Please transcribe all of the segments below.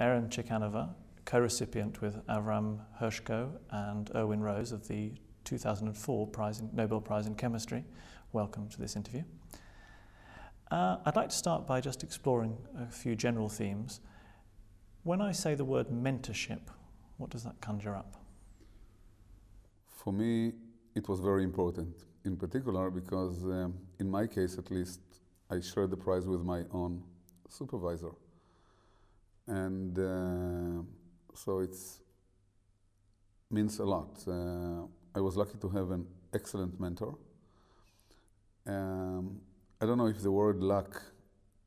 Aaron Ciechanover, co-recipient with Avram Hershko and Irwin Rose of the 2004 prize in, Nobel Prize in Chemistry. Welcome to this interview. Uh, I'd like to start by just exploring a few general themes. When I say the word mentorship, what does that conjure up? For me, it was very important, in particular because, um, in my case at least, I shared the prize with my own supervisor. And uh, so it means a lot. Uh, I was lucky to have an excellent mentor. Um, I don't know if the word luck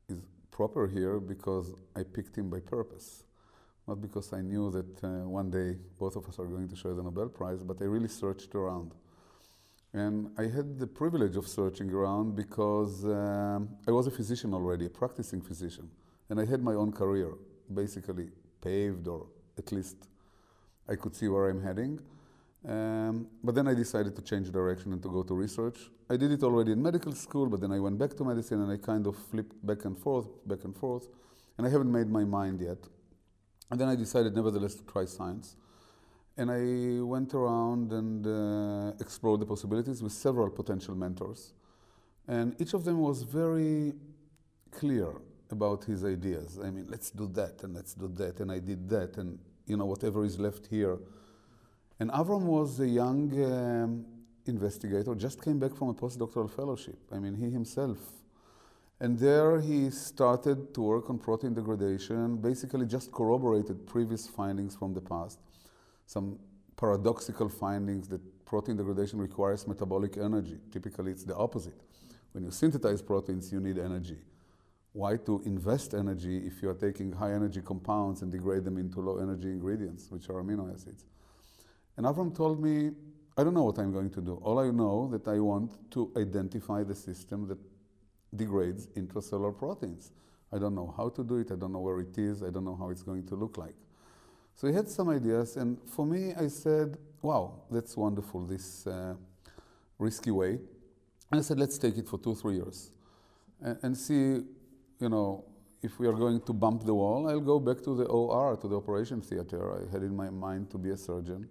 is proper here because I picked him by purpose. Not because I knew that uh, one day both of us are going to share the Nobel Prize, but I really searched around. And I had the privilege of searching around because um, I was a physician already, a practicing physician. And I had my own career, basically paved, or at least I could see where I'm heading. Um, but then I decided to change direction and to go to research. I did it already in medical school, but then I went back to medicine and I kind of flipped back and forth, back and forth, and I haven't made my mind yet. And then I decided, nevertheless, to try science. And I went around and uh, explored the possibilities with several potential mentors. And each of them was very clear about his ideas. I mean, let's do that and let's do that, and I did that, and you know, whatever is left here and Avram was a young um, investigator, just came back from a postdoctoral fellowship. I mean, he himself. And there he started to work on protein degradation, basically just corroborated previous findings from the past. Some paradoxical findings that protein degradation requires metabolic energy. Typically, it's the opposite. When you synthesize proteins, you need energy. Why to invest energy if you are taking high energy compounds and degrade them into low energy ingredients, which are amino acids? And Avram told me, I don't know what I'm going to do. All I know that I want to identify the system that degrades intracellular proteins. I don't know how to do it. I don't know where it is. I don't know how it's going to look like. So he had some ideas, and for me, I said, "Wow, that's wonderful. This uh, risky way." And I said, "Let's take it for two, three years, and, and see, you know, if we are going to bump the wall. I'll go back to the OR, to the operation theater. I had in my mind to be a surgeon."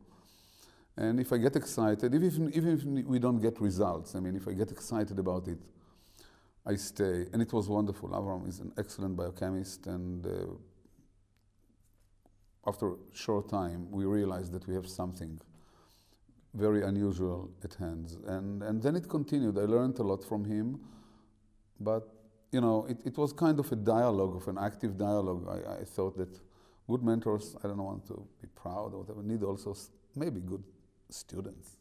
And if I get excited, even, even if we don't get results, I mean, if I get excited about it, I stay. And it was wonderful. Avram is an excellent biochemist, and uh, after a short time, we realized that we have something very unusual at hand. And, and then it continued. I learned a lot from him, but you know, it, it was kind of a dialogue, of an active dialogue. I, I thought that good mentors, I don't want to be proud or whatever, need also maybe good students.